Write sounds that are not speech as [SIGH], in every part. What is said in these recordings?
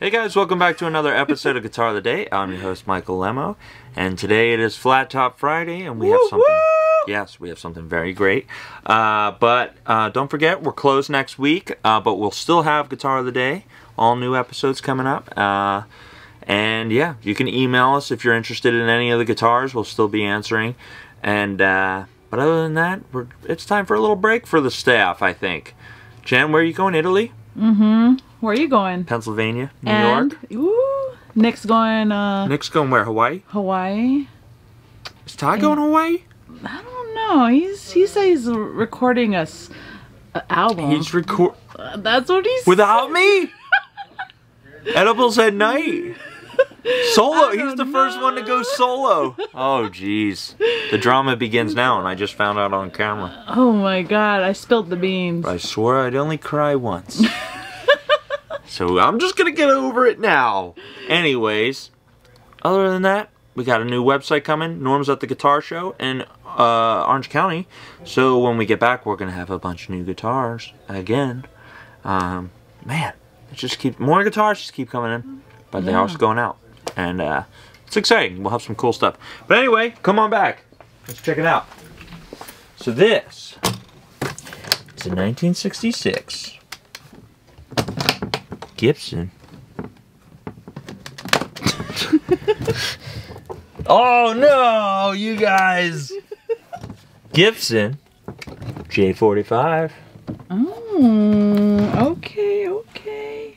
Hey guys, welcome back to another episode of Guitar of the Day. I'm your host Michael Lemmo, and today it is Flat Top Friday, and we have something. woo! Yes, we have something very great. Uh, but uh, don't forget, we're closed next week, uh, but we'll still have Guitar of the Day. All new episodes coming up. Uh, and yeah, you can email us if you're interested in any of the guitars. We'll still be answering. And uh, but other than that, we're, it's time for a little break for the staff. I think. Jen, where are you going? Italy, Where are you going? Pennsylvania, New and, York. Ooh, Nick's going uh, Nick's going where? Hawaii? Hawaii. Is Ty going Hawaii? I don't know. He's he says he's recording a, s- a album. He's record Uh, That's what he's without me. [LAUGHS] Edibles at night. Solo. He's the first one to go solo. [LAUGHS] Oh, jeez. The drama begins now, and I just found out on camera. Oh my god! I spilled the beans. I swore I'd only cry once. [LAUGHS] so I'm just gonna get over it now. Anyways, other than that, we got a new website coming. Norm's at the Guitar Show in uh, Orange County. So when we get back, we're gonna have a bunch of new guitars again. Um, man, it just keep more guitars just keep coming in, but they are also going out, and uh, it's exciting. We'll have some cool stuff. But anyway, come on back. Let's check it out. So this is a 1966 Gibson. [LAUGHS] oh no, you guys! Gibson J45. Mm, okay, okay.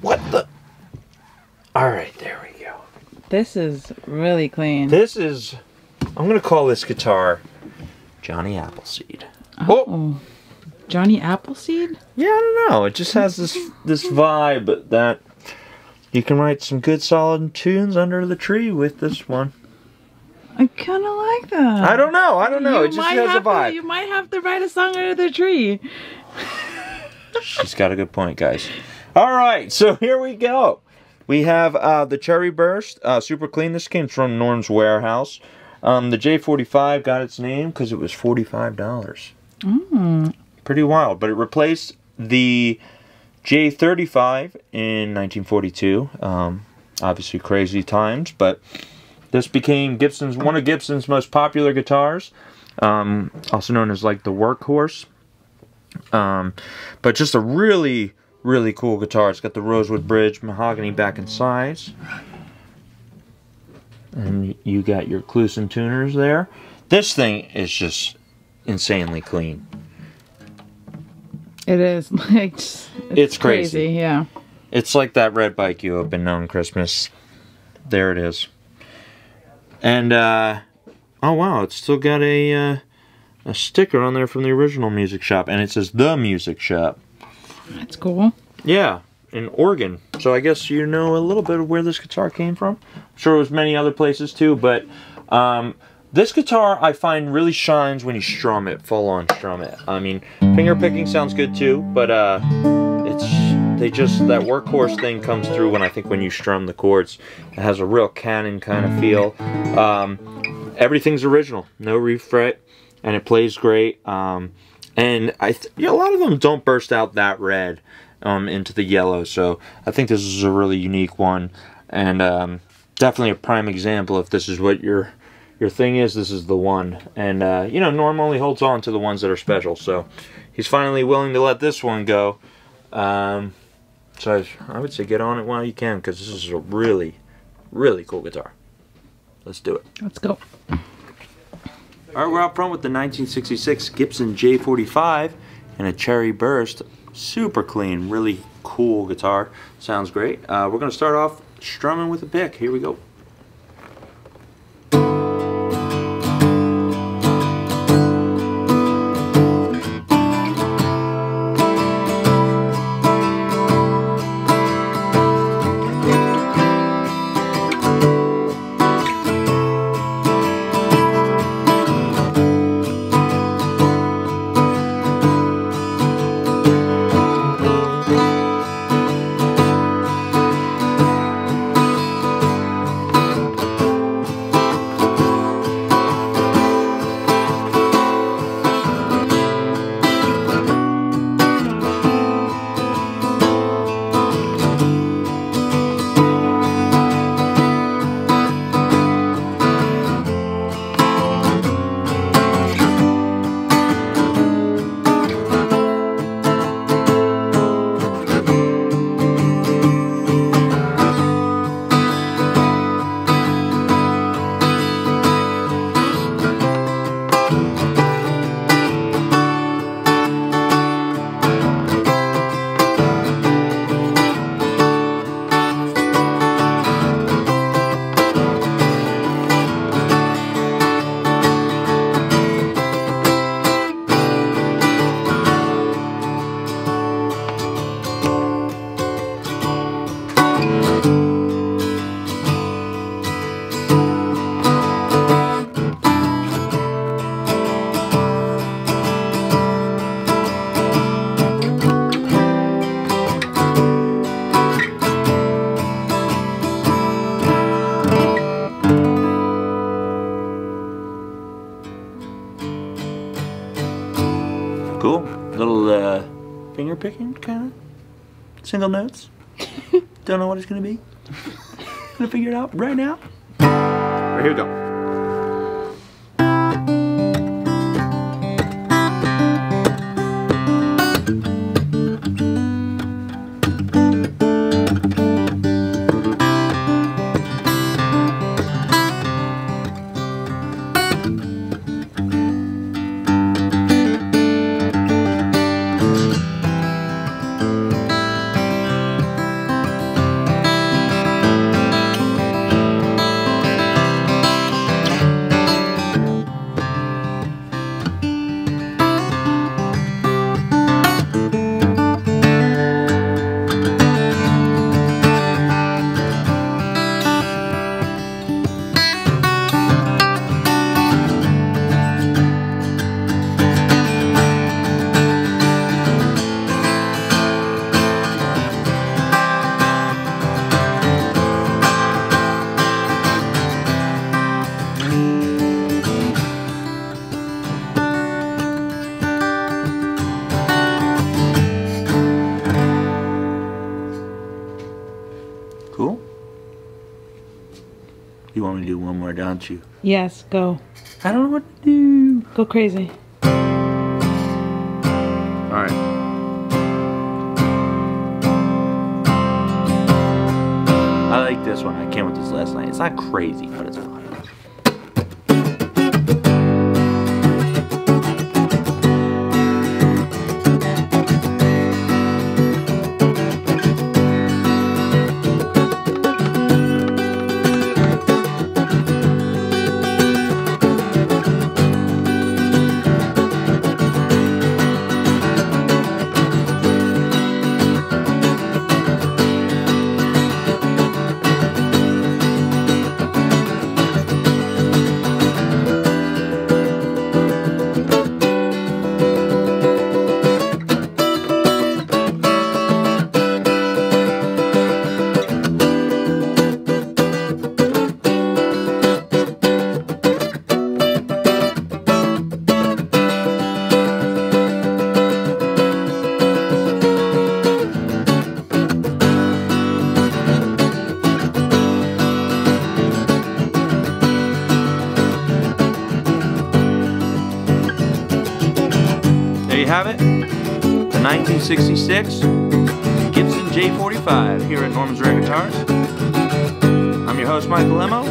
What the? All right, there we go. This is really clean. This is. I'm gonna call this guitar Johnny Appleseed. Oh, Oh, Johnny Appleseed. yeah, I don't know. It just has this this vibe that you can write some good solid tunes under the tree with this one. I kind of like that. I don't know. I don't know. You it just has a have to- vibe. you might have to write a song under the tree. She's got a good point, guys. All right, so here we go. We have uh, the Cherry Burst, uh, super clean. This came from Norm's Warehouse. Um, the J45 got its name because it was forty-five dollars. Mm. Pretty wild, but it replaced the J35 in 1942. Um, obviously, crazy times, but this became Gibson's one of Gibson's most popular guitars, um, also known as like the workhorse. Um, but just a really, really cool guitar. It's got the rosewood bridge, mahogany back and sides. And you got your Kluson tuners there. This thing is just insanely clean. It is [LAUGHS] like just- It's crazy. Yeah. It's like that red bike you opened on Christmas. There it is. And uh oh wow, it's still got a uh, a sticker on there from the original music shop and it says the music shop. That's cool. Yeah, in Oregon. So I guess you know a little bit of where this guitar came from. I'm sure it was many other places too, but um this guitar I find really shines when you strum it, full on strum it. I mean, finger picking sounds good too, but uh it's they just that workhorse thing comes through when I think when you strum the chords. It has a real canon kind of feel. Um, everything's original, no refret, and it plays great. Um, and I yeah, a lot of them don't burst out that red um, into the yellow, so I think this is a really unique one, and um, definitely a prime example. If this is what your your thing is, this is the one. And uh, you know, Norm only holds on to the ones that are special, so he's finally willing to let this one go. Um, so I, I would say get on it while you can because this is a really, really cool guitar. Let's do it. Let's go. All right, we're out front with the 1966 Gibson J45 and a Cherry Burst. Super clean, really cool guitar. Sounds great. Uh, we're going to start off strumming with a pick. Here we go. Single notes. [LAUGHS] Don't know what it's gonna be. gonna figure it out right now. Right, here we go. To do one more, don't you? Yes, go. I don't know what to do. Go crazy. All right. I like this one. I came with this last night. It's not crazy, but it's fun. You have it. The 1966 Gibson J45 here at Norman's Rare Guitars. I'm your host, Michael Lemmo.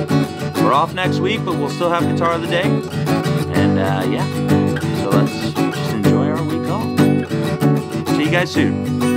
We're off next week, but we'll still have Guitar of the Day. And uh, yeah, so let's just enjoy our week off. See you guys soon.